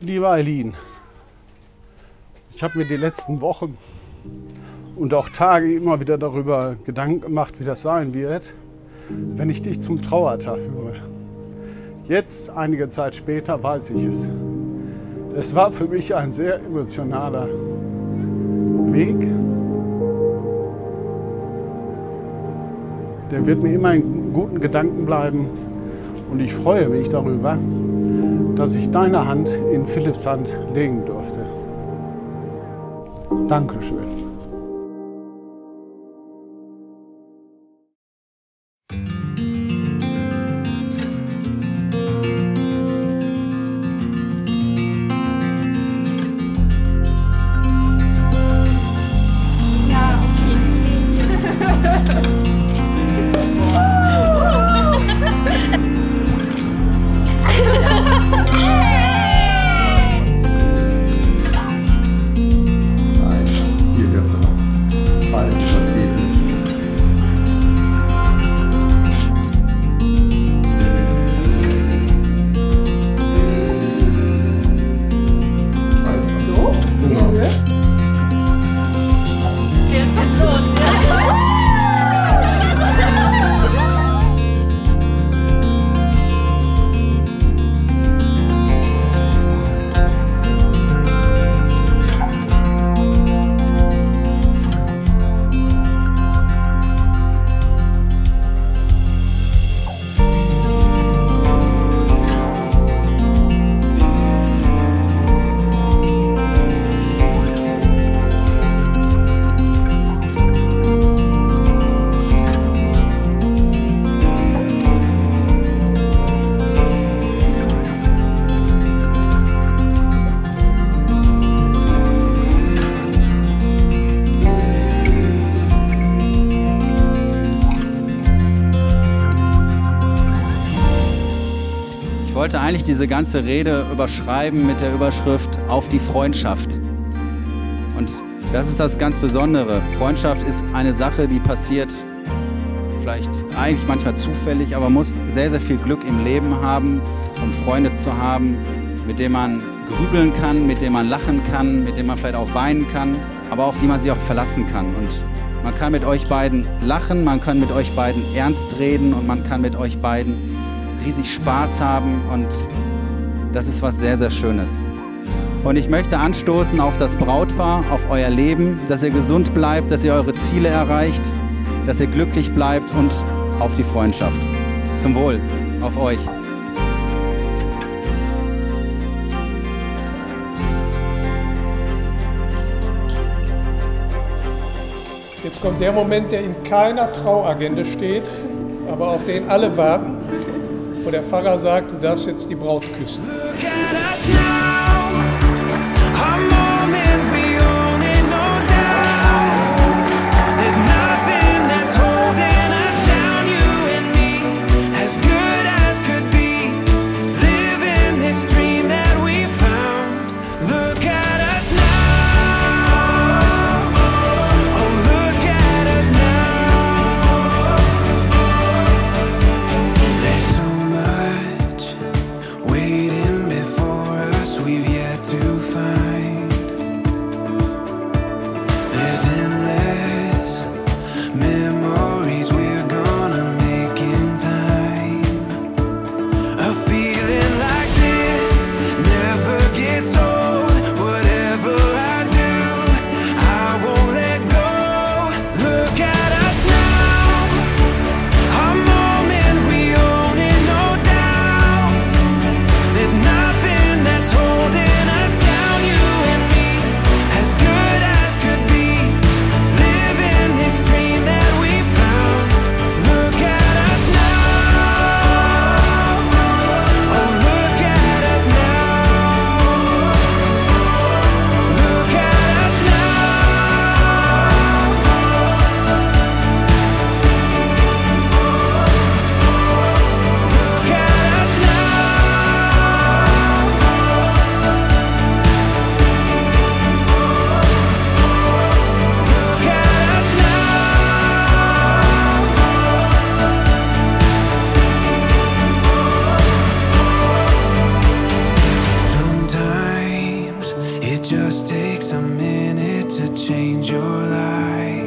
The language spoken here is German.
Liebe Eileen, ich habe mir die letzten Wochen und auch Tage immer wieder darüber Gedanken gemacht, wie das sein wird, wenn ich dich zum Trauertag führe. Jetzt, einige Zeit später, weiß ich es. Es war für mich ein sehr emotionaler Weg. Der wird mir immer in guten Gedanken bleiben und ich freue mich darüber, dass ich deine Hand in Philipps Hand legen durfte. Dankeschön. Wollte eigentlich diese ganze Rede überschreiben mit der Überschrift Auf die Freundschaft. Und das ist das ganz Besondere. Freundschaft ist eine Sache, die passiert vielleicht eigentlich manchmal zufällig, aber muss sehr, sehr viel Glück im Leben haben, um Freunde zu haben, mit denen man grübeln kann, mit denen man lachen kann, mit denen man vielleicht auch weinen kann, aber auf die man sich auch verlassen kann. Und man kann mit euch beiden lachen, man kann mit euch beiden ernst reden und man kann mit euch beiden riesig Spaß haben und das ist was sehr, sehr Schönes. Und ich möchte anstoßen auf das Brautpaar, auf euer Leben, dass ihr gesund bleibt, dass ihr eure Ziele erreicht, dass ihr glücklich bleibt und auf die Freundschaft. Zum Wohl, auf euch. Jetzt kommt der Moment, der in keiner Trauagende steht, aber auf den alle warten wo der Pfarrer sagt, du darfst jetzt die Braut küssen. just takes a minute to change your life.